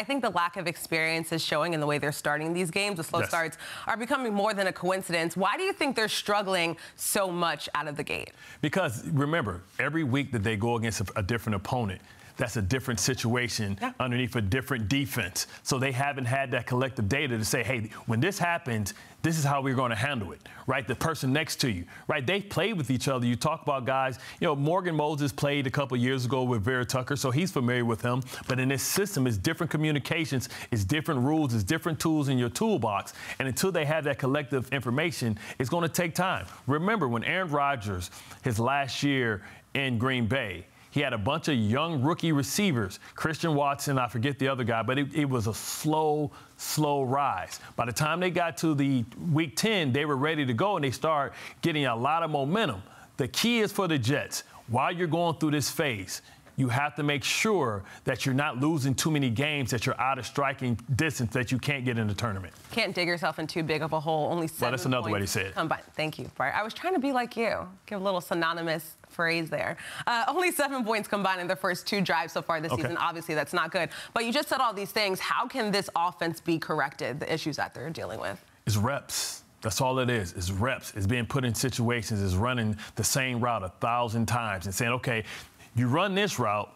I think the lack of experience is showing in the way they're starting these games. The slow Yes. starts are becoming more than a coincidence. Why do you think they're struggling so much out of the gate? Because remember, every week that they go against a, a different opponent, that's a different situation Yeah. underneath a different defense. So they haven't had that collective data to say, hey, when this happens, this is how we're going to handle it, right? The person next to you, right? They played with each other. You talk about guys, you know, Morgan Moses played a couple years ago with Vera Tucker, so he's familiar with him. But in this system, it's different communications, it's different rules, it's different tools in your toolbox. And until they have that collective information, it's going to take time. Remember, when Aaron Rodgers, his last year in Green Bay, he had a bunch of young rookie receivers, Christian Watson, I forget the other guy, but it, it was a slow, slow rise. By the time they got to the week 10, they were ready to go and they start getting a lot of momentum. The key is for the Jets, while you're going through this phase, you have to make sure that you're not losing too many games, that you're out of striking distance, that you can't get in the tournament. Can't dig yourself in too big of a hole. Only seven that's another way points to say it. Combined. Thank you, Bart. I was trying to be like you. Give a little synonymous phrase there. Uh, only seven points combined in their first two drives so far this Okay. season. Obviously, that's not good. But you just said all these things. How can this offense be corrected? The issues that they're dealing with. It's reps. That's all it is. It's reps. It's being put in situations. It's running the same route a thousand times and saying, okay, you run this route,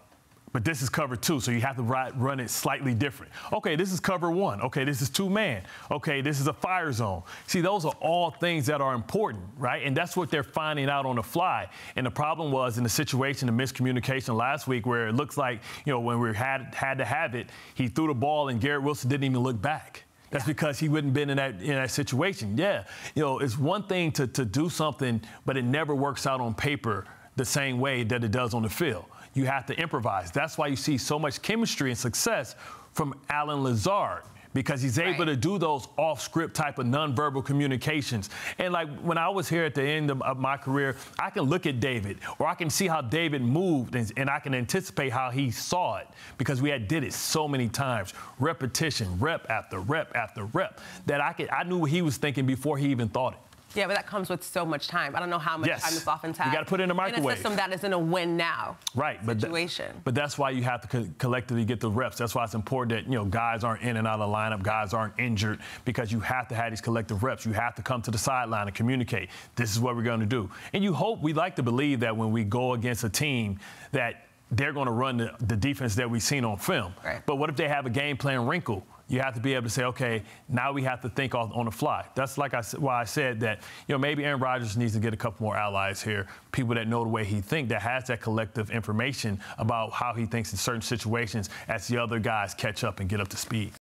but this is cover two, so you have to ri- run it slightly different. Okay, this is cover one. Okay, this is two man. Okay, this is a fire zone. See, those are all things that are important, right? And that's what they're finding out on the fly. And the problem was in the situation of miscommunication last week, where it looks like, you know, when we had had to have it, he threw the ball and Garrett Wilson didn't even look back. That's because he wouldn't been in that in that situation. Yeah, you know, it's one thing to to do something, but it never works out on paper the same way that it does on the field. You have to improvise. That's why you see so much chemistry and success from Allen Lazard because he's able Right. to do those off-script type of nonverbal communications. And like when I was here at the end of, of my career, I can look at David or I can see how David moved and, and I can anticipate how he saw it because we had did it so many times, repetition, rep after rep after rep, that I could I knew what he was thinking before he even thought it. Yeah, but that comes with so much time. I don't know how much Yes. time this offense You has. gotta put it in the In a system that is in a win now Right, but situation. but that's why you have to co- collectively get the reps. That's why it's important that you know guys aren't in and out of the lineup, guys aren't injured, because you have to have these collective reps. You have to come to the sideline and communicate. This is what we're going to do, and you hope we like to believe that when we go against a team that they're going to run the, the defense that we've seen on film. Right. But what if they have a game plan wrinkle? You have to be able to say, okay, now we have to think on, on the fly. That's like I why I said that, you know, maybe Aaron Rodgers needs to get a couple more allies here, people that know the way he thinks, that has that collective information about how he thinks in certain situations as the other guys catch up and get up to speed.